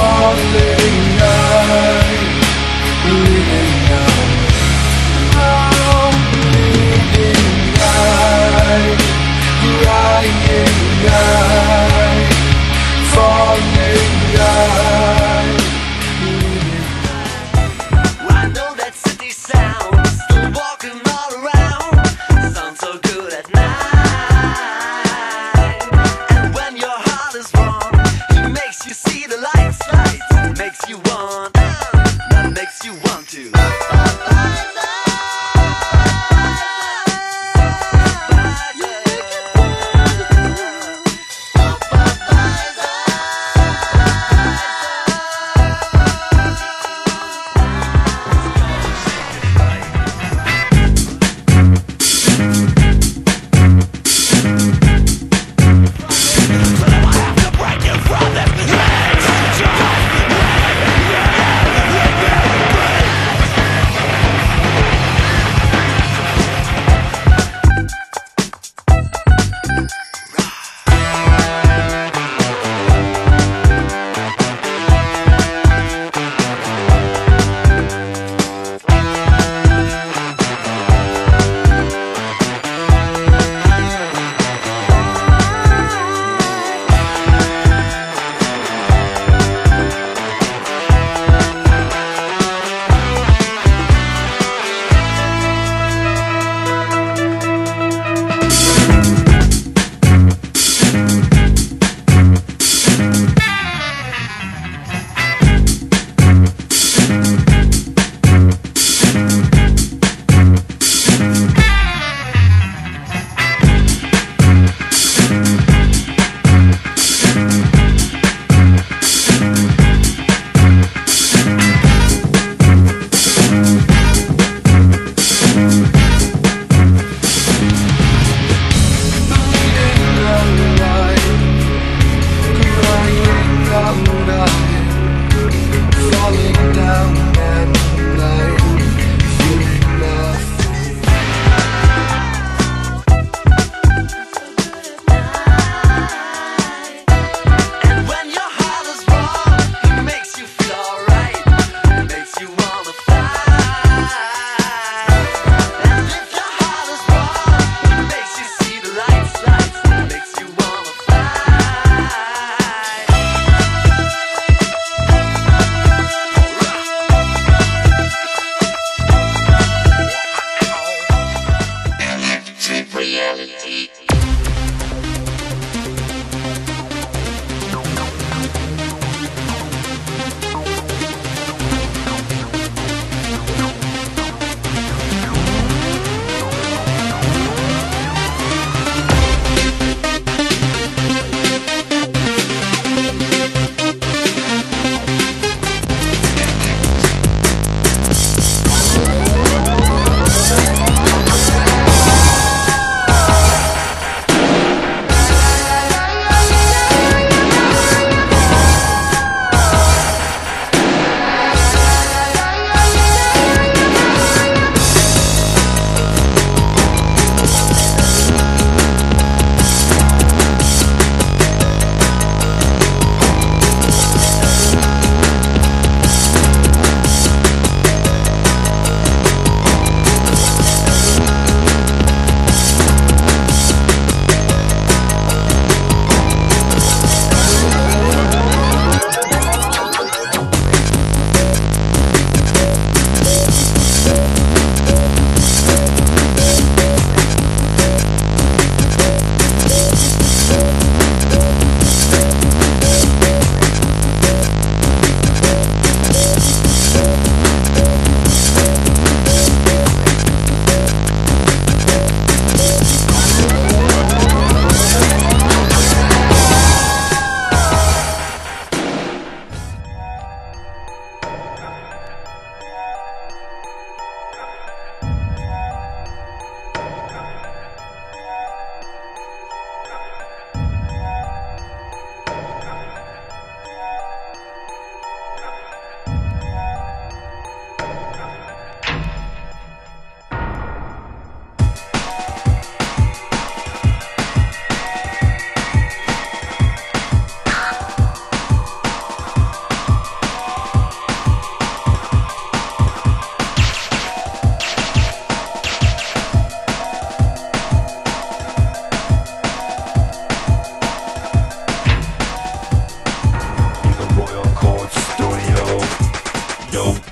Falling, night, leaving night.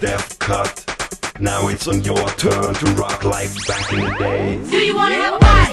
Death cut. Now it's on your turn to rock like back in the day. Do you wanna yeah.